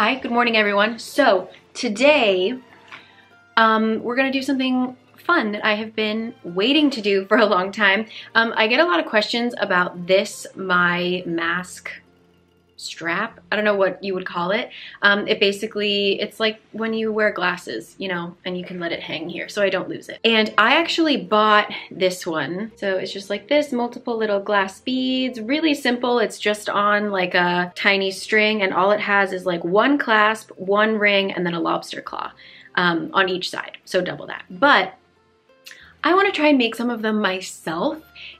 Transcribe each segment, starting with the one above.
Hi, good morning everyone. So today um, we're gonna do something fun that I have been waiting to do for a long time. Um, I get a lot of questions about this, my mask strap. I don't know what you would call it. Um, it basically, it's like when you wear glasses, you know, and you can let it hang here so I don't lose it. And I actually bought this one. So it's just like this, multiple little glass beads, really simple. It's just on like a tiny string and all it has is like one clasp, one ring, and then a lobster claw um, on each side. So double that. But I want to try and make some of them myself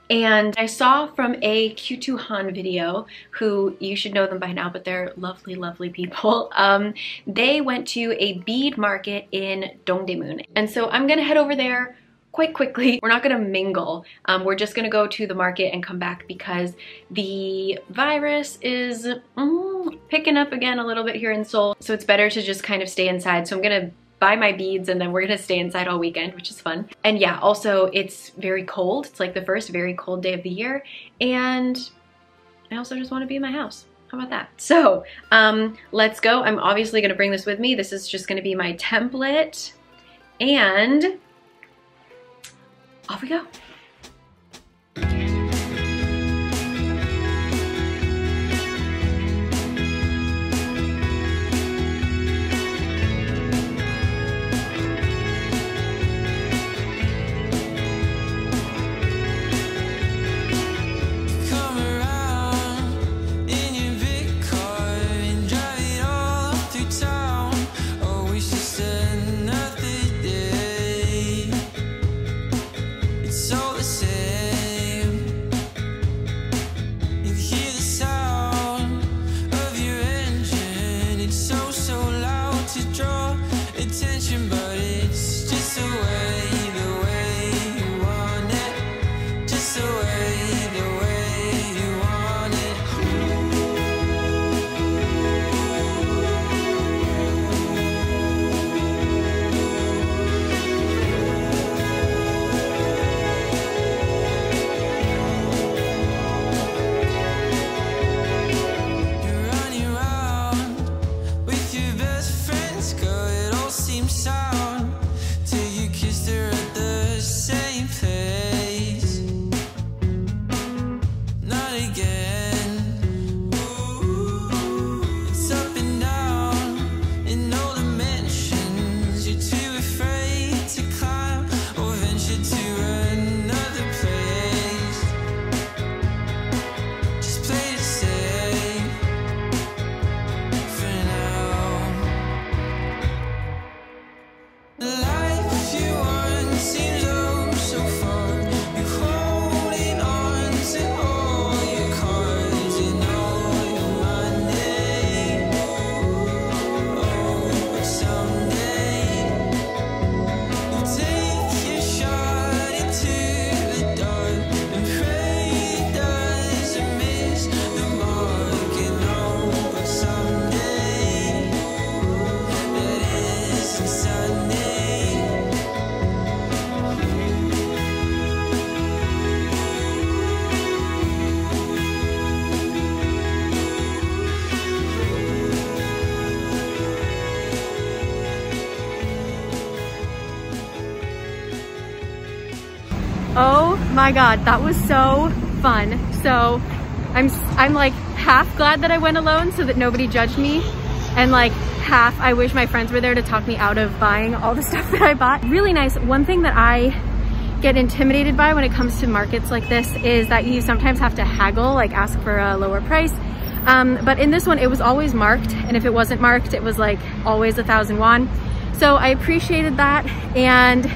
and I saw from a Q2 Han video, who you should know them by now, but they're lovely, lovely people. Um, they went to a bead market in Dongdaemun. And so I'm gonna head over there quite quickly. We're not gonna mingle. Um, we're just gonna go to the market and come back because the virus is mm, picking up again a little bit here in Seoul. So it's better to just kind of stay inside. So I'm gonna buy my beads and then we're gonna stay inside all weekend, which is fun. And yeah, also it's very cold. It's like the first very cold day of the year. And I also just wanna be in my house. How about that? So um, let's go. I'm obviously gonna bring this with me. This is just gonna be my template. And off we go. My God, that was so fun. So I'm, I'm like half glad that I went alone so that nobody judged me. And like half, I wish my friends were there to talk me out of buying all the stuff that I bought. Really nice. One thing that I get intimidated by when it comes to markets like this is that you sometimes have to haggle, like ask for a lower price. Um, but in this one, it was always marked. And if it wasn't marked, it was like always a thousand won. So I appreciated that. And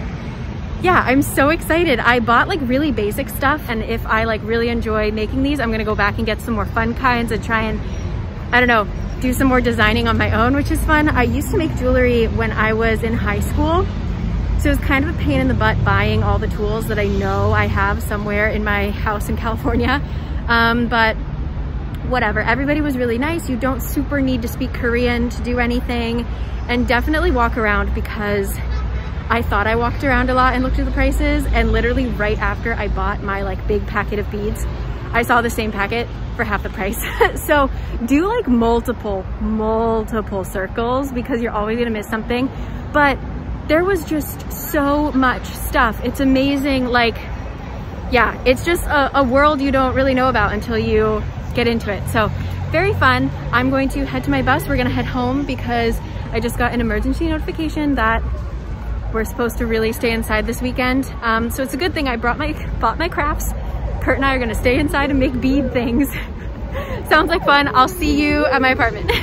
yeah, I'm so excited. I bought like really basic stuff and if I like really enjoy making these, I'm gonna go back and get some more fun kinds and try and, I don't know, do some more designing on my own, which is fun. I used to make jewelry when I was in high school. So it was kind of a pain in the butt buying all the tools that I know I have somewhere in my house in California. Um, but whatever, everybody was really nice. You don't super need to speak Korean to do anything and definitely walk around because I thought I walked around a lot and looked at the prices and literally right after I bought my like big packet of beads, I saw the same packet for half the price. so do like multiple, multiple circles because you're always gonna miss something. But there was just so much stuff. It's amazing. Like, yeah, it's just a, a world you don't really know about until you get into it. So very fun. I'm going to head to my bus. We're gonna head home because I just got an emergency notification that we're supposed to really stay inside this weekend. Um, so it's a good thing I brought my bought my crafts. Kurt and I are gonna stay inside and make bead things. Sounds like fun. I'll see you at my apartment.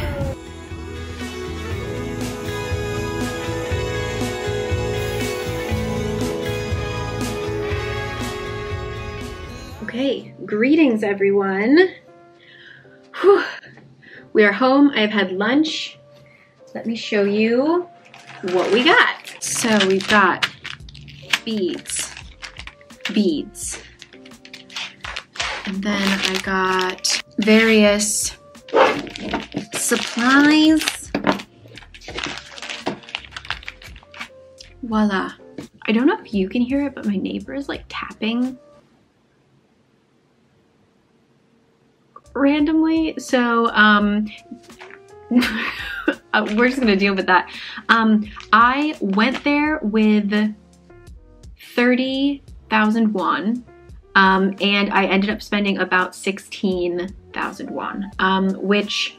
okay, greetings everyone. Whew. We are home. I've had lunch. Let me show you what we got. So we've got beads, beads. And then I got various supplies. Voila. I don't know if you can hear it, but my neighbor is like tapping randomly. So um, uh, we're just gonna deal with that. Um, I went there with 30,000 won um, and I ended up spending about 16,000 won, um, which,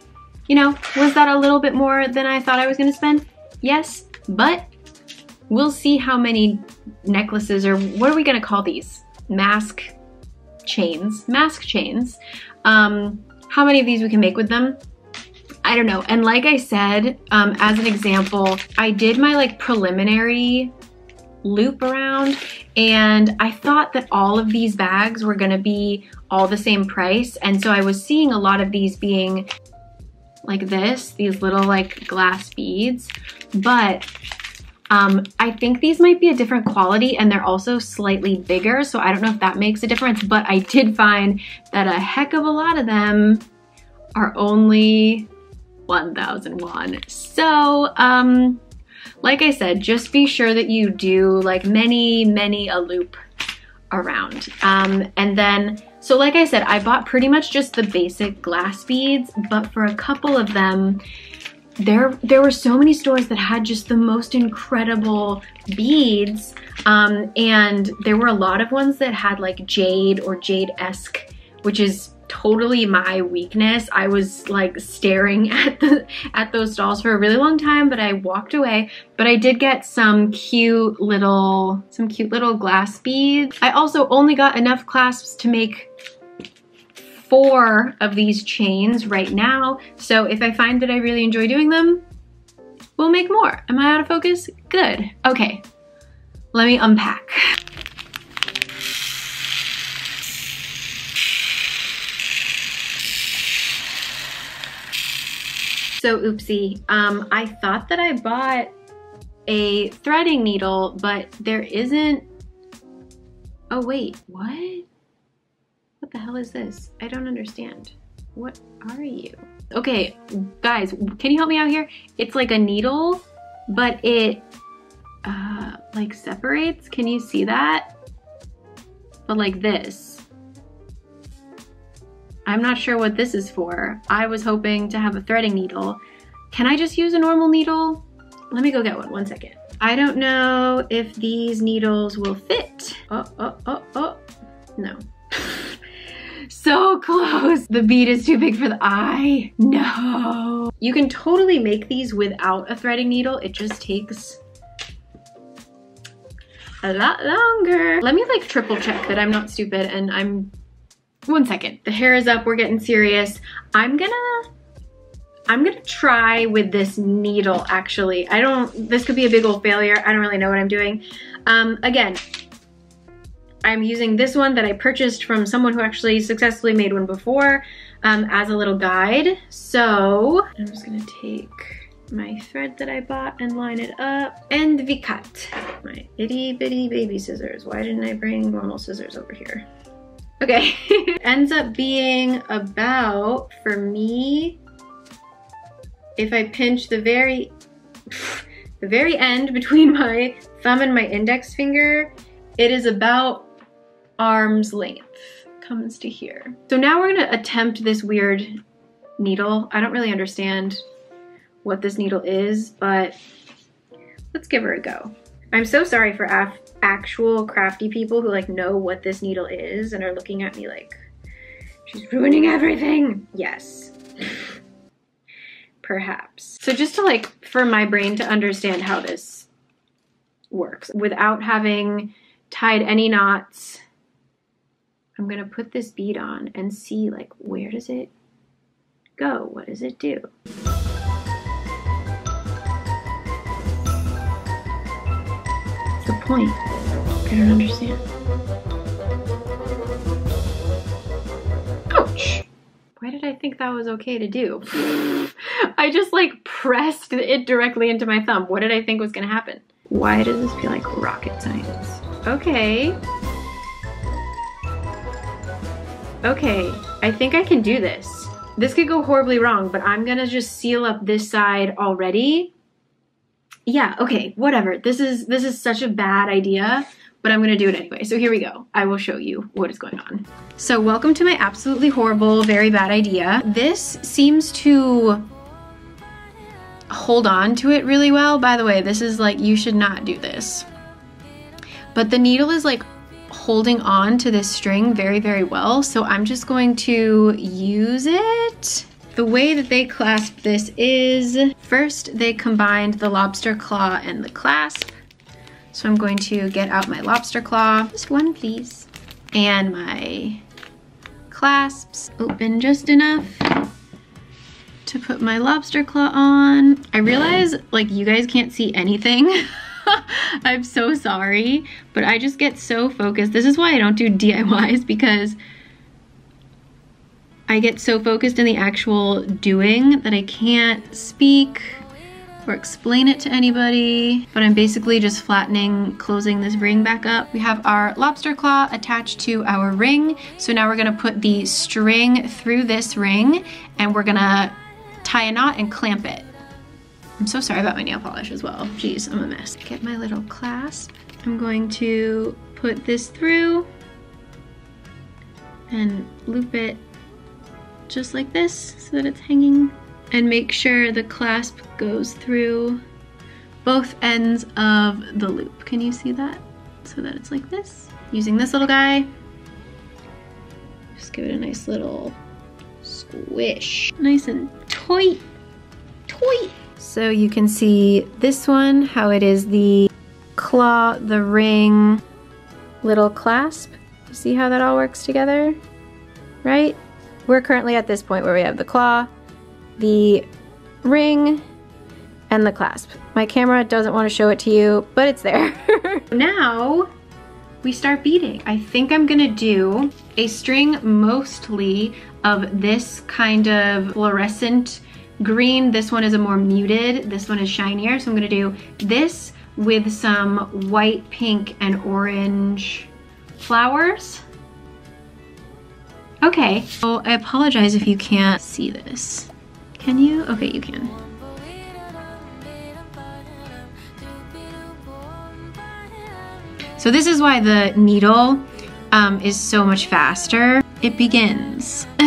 you know, was that a little bit more than I thought I was gonna spend? Yes, but we'll see how many necklaces or what are we gonna call these? Mask chains, mask chains. Um, how many of these we can make with them? I don't know. And like I said, um, as an example, I did my like preliminary loop around and I thought that all of these bags were gonna be all the same price. And so I was seeing a lot of these being like this, these little like glass beads. But um, I think these might be a different quality and they're also slightly bigger. So I don't know if that makes a difference, but I did find that a heck of a lot of them are only 1,000 won. So, um, like I said, just be sure that you do like many, many a loop around. Um, and then, so like I said, I bought pretty much just the basic glass beads, but for a couple of them, there there were so many stores that had just the most incredible beads um, and there were a lot of ones that had like jade or jade-esque which is totally my weakness. I was like staring at the at those stalls for a really long time, but I walked away. But I did get some cute little some cute little glass beads. I also only got enough clasps to make four of these chains right now. So if I find that I really enjoy doing them, we'll make more. Am I out of focus? Good. Okay, let me unpack. So oopsie, um, I thought that I bought a threading needle, but there isn't, oh wait, what? What the hell is this? I don't understand. What are you? Okay, guys, can you help me out here? It's like a needle, but it uh, like separates. Can you see that? But like this. I'm not sure what this is for. I was hoping to have a threading needle. Can I just use a normal needle? Let me go get one, one second. I don't know if these needles will fit. Oh, oh, oh, oh, no. so close. The bead is too big for the eye. No. You can totally make these without a threading needle. It just takes a lot longer. Let me like triple check that I'm not stupid and I'm one second. The hair is up, we're getting serious. I'm gonna, I'm gonna try with this needle actually. I don't, this could be a big old failure. I don't really know what I'm doing. Um, again, I'm using this one that I purchased from someone who actually successfully made one before um, as a little guide. So I'm just gonna take my thread that I bought and line it up and we cut my itty bitty baby scissors. Why didn't I bring normal scissors over here? Okay, ends up being about, for me, if I pinch the very, the very end between my thumb and my index finger, it is about arm's length. comes to here. So now we're gonna attempt this weird needle. I don't really understand what this needle is, but let's give her a go. I'm so sorry for actual crafty people who like know what this needle is and are looking at me like, she's ruining everything. Yes, perhaps. So just to like, for my brain to understand how this works without having tied any knots, I'm gonna put this bead on and see like, where does it go? What does it do? Point? I don't understand. Ouch! Why did I think that was okay to do? I just like pressed it directly into my thumb. What did I think was gonna happen? Why does this feel like rocket science? Okay. Okay, I think I can do this. This could go horribly wrong, but I'm gonna just seal up this side already yeah, okay, whatever. This is this is such a bad idea, but I'm gonna do it anyway. So here we go. I will show you what is going on. So welcome to my absolutely horrible, very bad idea. This seems to hold on to it really well. By the way, this is like, you should not do this. But the needle is like holding on to this string very, very well. So I'm just going to use it the way that they clasp this is, first they combined the lobster claw and the clasp. So I'm going to get out my lobster claw, just one please, and my clasps open just enough to put my lobster claw on. I realize like you guys can't see anything. I'm so sorry, but I just get so focused. This is why I don't do DIYs because I get so focused in the actual doing that I can't speak or explain it to anybody, but I'm basically just flattening, closing this ring back up. We have our lobster claw attached to our ring. So now we're gonna put the string through this ring and we're gonna tie a knot and clamp it. I'm so sorry about my nail polish as well. Jeez, I'm a mess. Get my little clasp. I'm going to put this through and loop it just like this so that it's hanging. And make sure the clasp goes through both ends of the loop. Can you see that? So that it's like this. Using this little guy, just give it a nice little squish. Nice and tight, tight. So you can see this one, how it is the claw, the ring, little clasp. See how that all works together, right? We're currently at this point where we have the claw, the ring, and the clasp. My camera doesn't want to show it to you, but it's there. now, we start beading. I think I'm gonna do a string mostly of this kind of fluorescent green. This one is a more muted, this one is shinier. So I'm gonna do this with some white, pink, and orange flowers. Okay, so I apologize if you can't see this. Can you? Okay, you can. So this is why the needle um, is so much faster. It begins.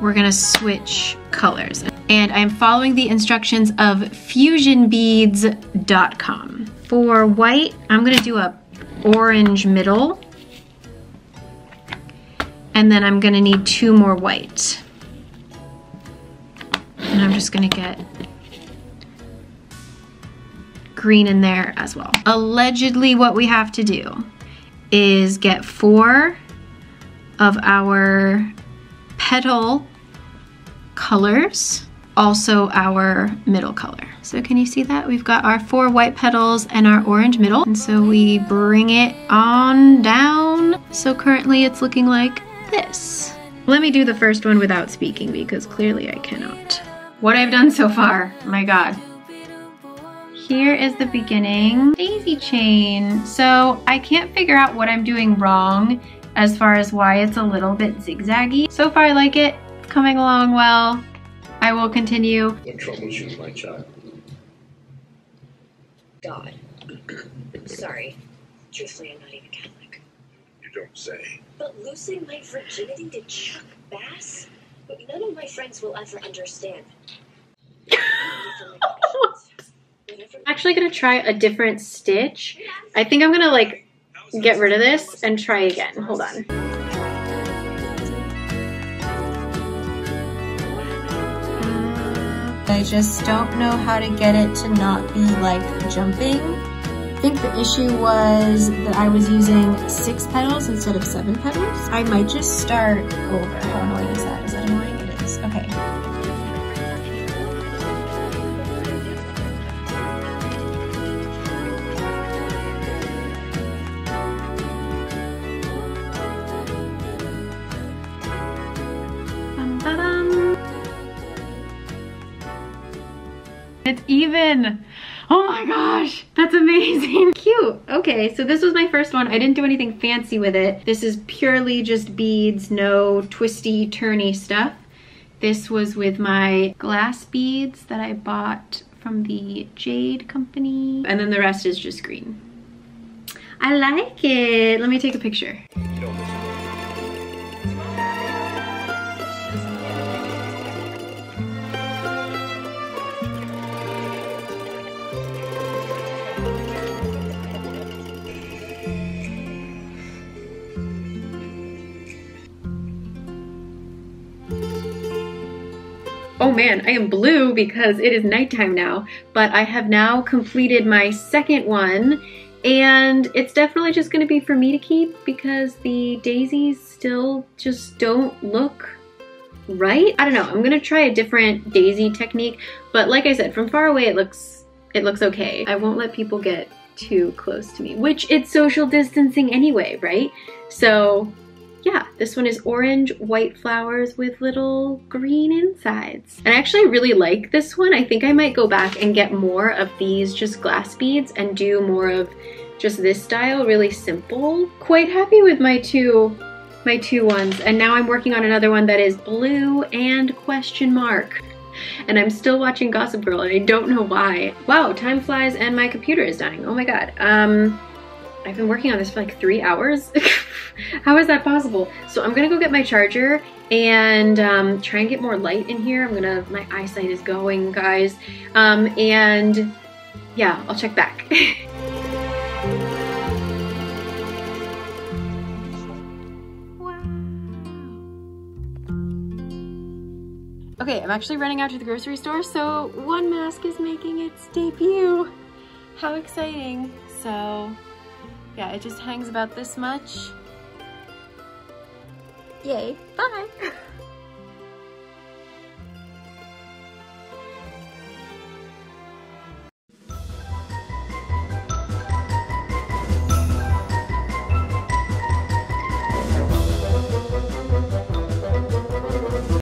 We're gonna switch colors. And I'm following the instructions of fusionbeads.com. For white, I'm gonna do a orange middle and then I'm gonna need two more white. And I'm just gonna get green in there as well. Allegedly what we have to do is get four of our petal colors, also our middle color. So can you see that? We've got our four white petals and our orange middle. And so we bring it on down. So currently it's looking like this. Let me do the first one without speaking because clearly I cannot. What I've done so far, my god. Here is the beginning daisy chain. So I can't figure out what I'm doing wrong as far as why it's a little bit zigzaggy. So far I like it, it's coming along well. I will continue. What troubles you, my child? God. Sorry. Truthfully, I'm not even Catholic. You don't say. But losing my virginity to Chuck Bass? But none of my friends will ever understand. I'm actually gonna try a different stitch. I think I'm gonna like get rid of this and try again. Hold on. I just don't know how to get it to not be like jumping. I think the issue was that I was using six petals instead of seven petals. I might just start over. How annoying is that? Is that annoying? It is. Okay. It's even. Oh my gosh, that's amazing. Cute. Okay, so this was my first one. I didn't do anything fancy with it. This is purely just beads, no twisty, turny stuff. This was with my glass beads that I bought from the Jade company. And then the rest is just green. I like it. Let me take a picture. Man, I am blue because it is nighttime now, but I have now completed my second one and it's definitely just gonna be for me to keep because the daisies still just don't look right. I don't know, I'm gonna try a different daisy technique, but like I said, from far away it looks, it looks okay. I won't let people get too close to me, which it's social distancing anyway, right? So yeah, this one is orange white flowers with little green insides. And I actually really like this one. I think I might go back and get more of these just glass beads and do more of just this style, really simple. Quite happy with my two my two ones. And now I'm working on another one that is blue and question mark. And I'm still watching Gossip Girl and I don't know why. Wow, time flies and my computer is dying. Oh my god. Um, I've been working on this for like three hours. How is that possible? So I'm gonna go get my charger and um, try and get more light in here. I'm gonna, my eyesight is going, guys. Um, and yeah, I'll check back. Okay, I'm actually running out to the grocery store, so one mask is making its debut. How exciting. So yeah, it just hangs about this much. Yay, bye.